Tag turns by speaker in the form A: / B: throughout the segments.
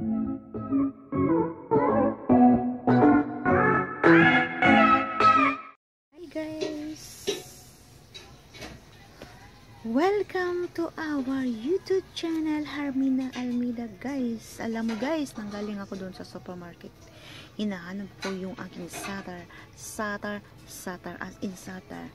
A: Hi guys! Welcome to our YouTube channel, Harmina Almida guys. Alam mo guys, nanggaling ako doon sa supermarket. Hinahanap ko yung aking satar, satar, satar, as in satar.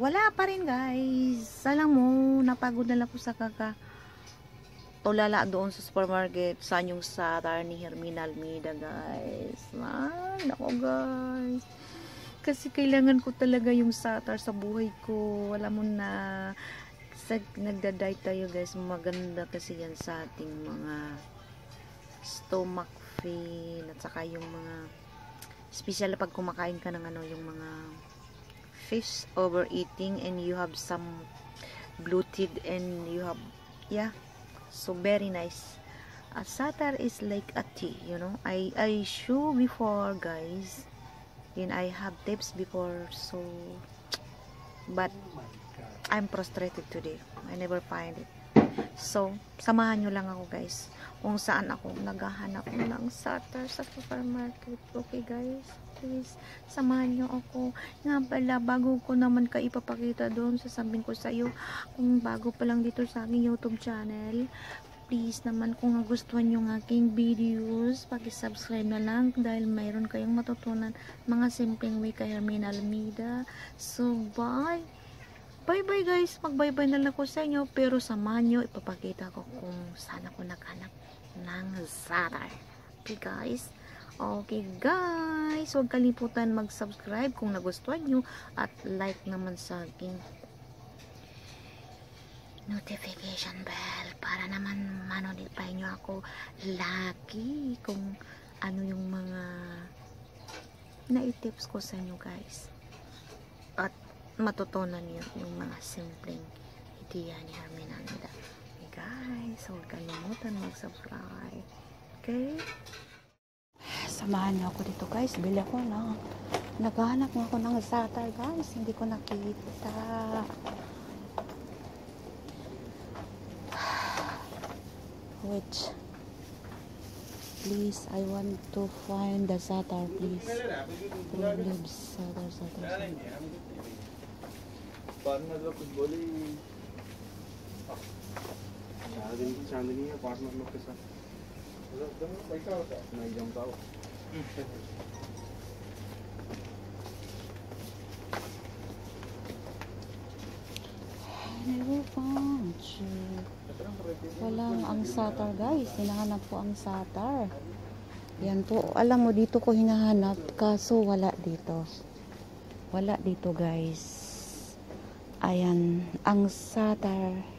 A: Wala pa rin guys. Alam mo, napagod na lang ako sa kaka tulala doon sa supermarket. Saan yung satar ni Hermina Almida guys. Ay, nako guys kasi kailangan ko talaga yung satar sa buhay ko. Wala mo na sa nagda-diet tayo guys, maganda kasi yan sa ating mga stomach pain at saka yung mga special pag kumakain ka ng ano, yung mga fish overeating and you have some bloated and you have yeah, so very nice. A satar is like a tea, you know. I I show before guys Yun, I have tips before, so, but, I'm frustrated today. I never find it. So, samahan nyo lang ako guys. Kung saan ako naghahanap ng satar sa supermarket. Okay guys? Please, samahan nyo ako. Nga pala, bago ko naman ka ipapakita doon, sasabihin ko sa iyo, kung bago pa lang dito sa aking YouTube channel, please naman kung nagustuhan yung aking videos, paki-subscribe na lang dahil mayroon kayong matutunan mga simpleng way kay Hermina Almeida. So, bye! Bye-bye guys! Mag-bye-bye na lang ako sa inyo pero samahan nyo, ipapakita ko kung saan ako naghanap ng Zara. Okay guys? Okay guys! Huwag kalimutan mag-subscribe kung nagustuhan nyo at like naman sa aking notification bell para naman manonify nyo ako lagi kung ano yung mga na-tips ko sa inyo guys. At matutunan nyo yung mga simpleng ideya ni Hermin Anida okay guys huwag kalimutan mag-subscribe. Okay samahan niyo ako dito guys bili ako na naghahanap nga ako ng satar guys hindi ko nakita Wait. Please, I want to find the satar, please. Three leaves, satar, satar, satar.
B: Partner कुछ बोले चांदनी चांदनी है पार्टनर लोग के साथ पैसा होता नहीं जमता हो
A: I never found. Walang ang satar, guys. Hinahanap ko ang satar. Yan po. Alam mo, dito ko hinahanap. Kaso, wala dito. Wala dito, guys. Ayan. Ang satar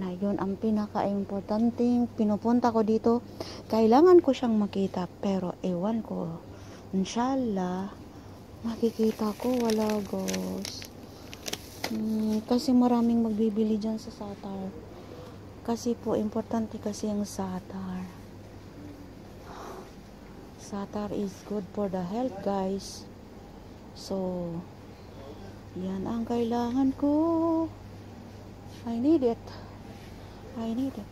A: na yun ang pinaka-importanting pinupunta ko dito. Kailangan ko siyang makita. Pero, ewan ko. Inshallah, makikita ko. Wala, guys. Hmm, kasi maraming magbibili dyan sa satar. Kasi po, importante kasi ang satar. Satar is good for the health, guys. So, yan ang kailangan ko. I need it. I need it.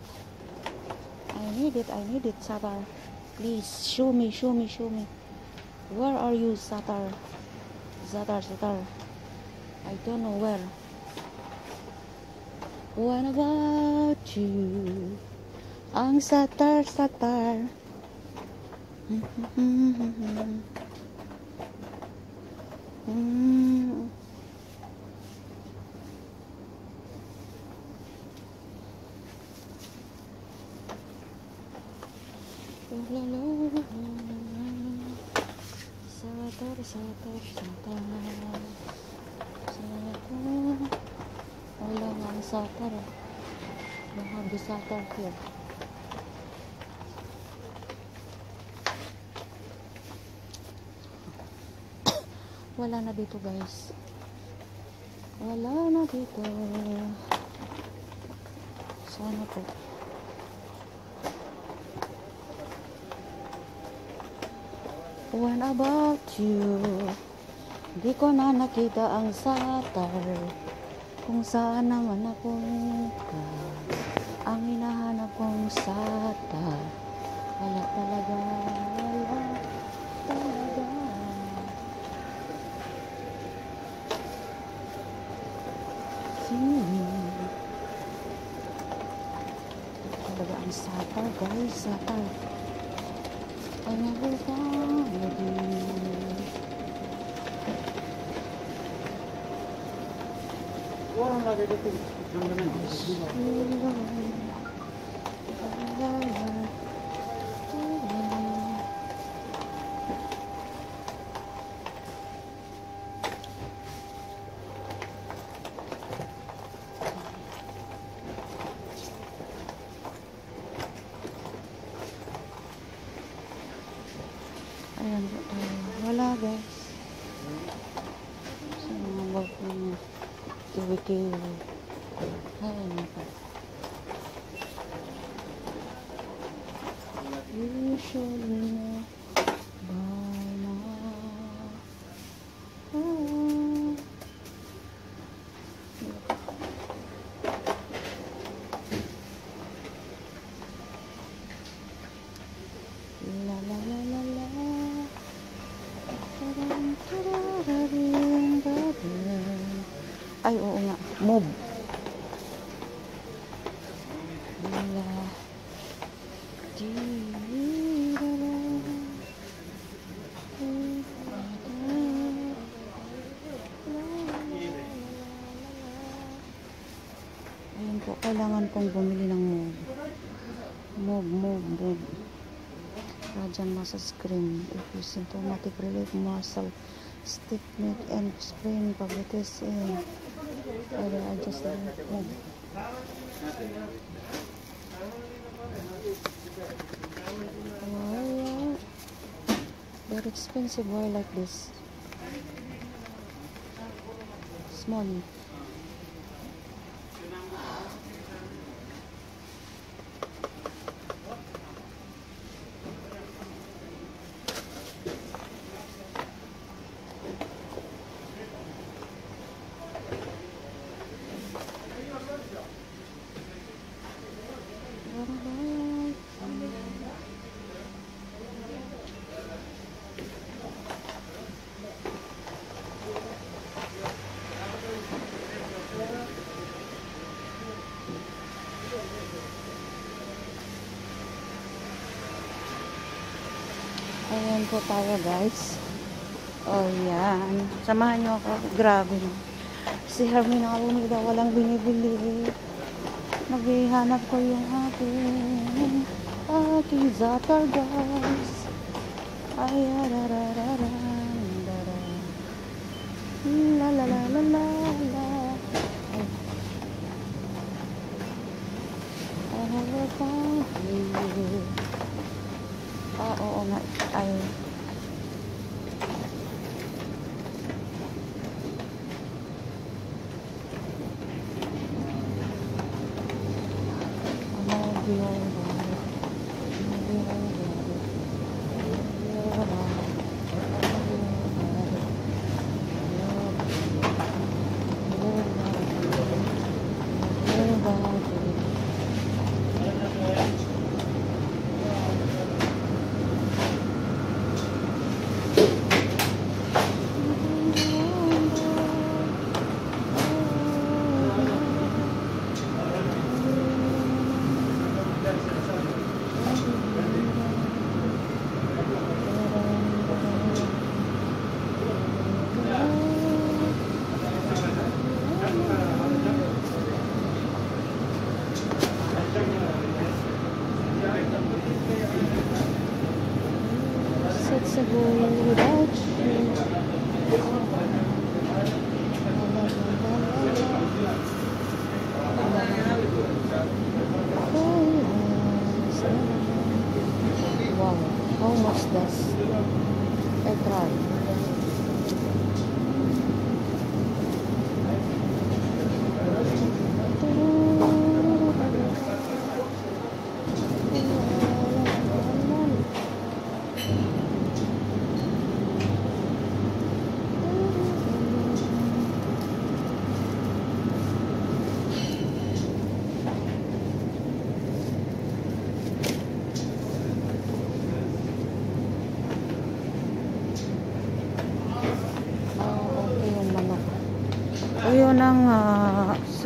A: I need it. I need it, Satar. Please, show me, show me, show me. Where are you, Satar? Satar, Satar. I don't know where. What about you? Ang satar, satar. Mm. La Satar, eh. Have the satar here. Wala na dito guys. Wala na dito. Sana po. When about you? Di ko na nakita ang satar Kung saan naman napunta Ang hinahanap kong satar Wala talaga Wala talaga. Sino Talaga ang satar guys Satar
B: Orang lagi itu. Jangan
A: Ayan po tayo. Wala guys. Sa mga bag po niya. Kiwi-kiwi. Ayan po. Usually na by now. Ah. La la la la la. Tadam, tadadadim, dadam. Ay, oo nga. Move. Ayun po, kailangan pong bumili ng move. Move, move, move. Rajan masa screen. If automatic relief muscle stiffness and sprain pagbatis in. Either adjust the move. Why? Very expensive. Why like this? Small. Ayan po tayo guys. Oh yan. Samahan nyo ako. Grabe no. Si Hermina Alumida walang binibili. Naghihanap ko yung aking aking zatar guys. Ay arararara. Obrigada. Wow, how much does I try?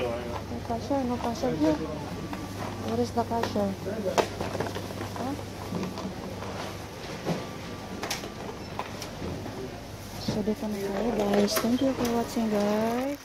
A: No no here. Is the cashier? Huh? So, na tayo guys. Thank you for watching guys.